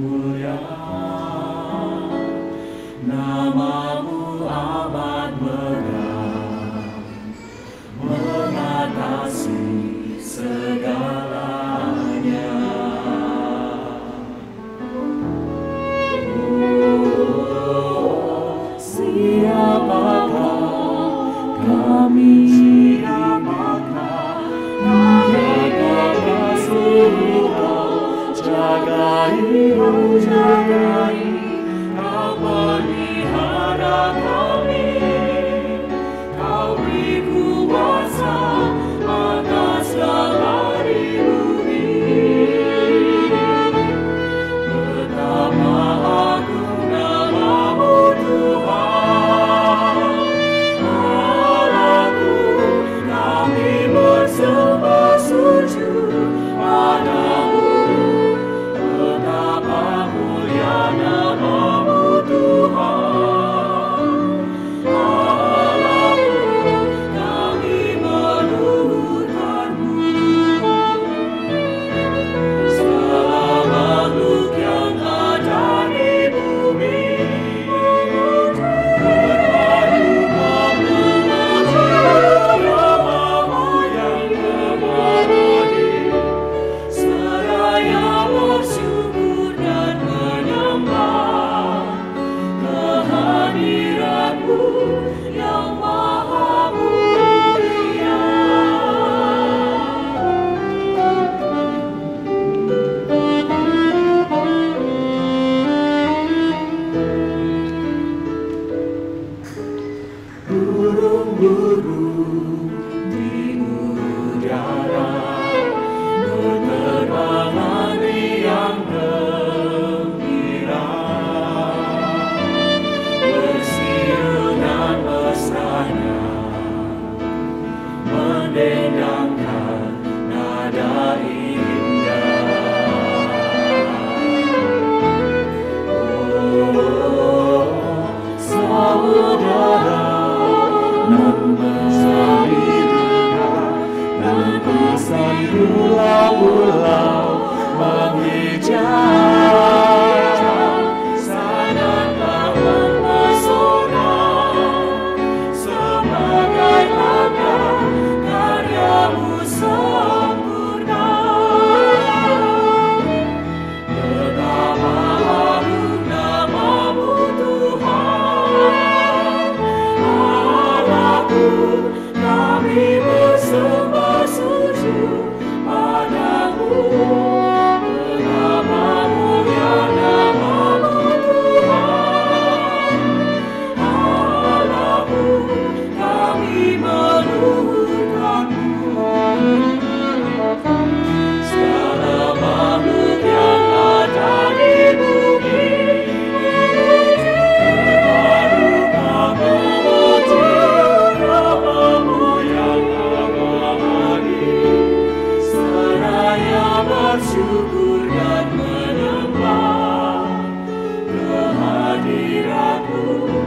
Hallelujah. Jagai, kau jagai, kau pelihara Kami bersyukur dan menyembah kehadiratmu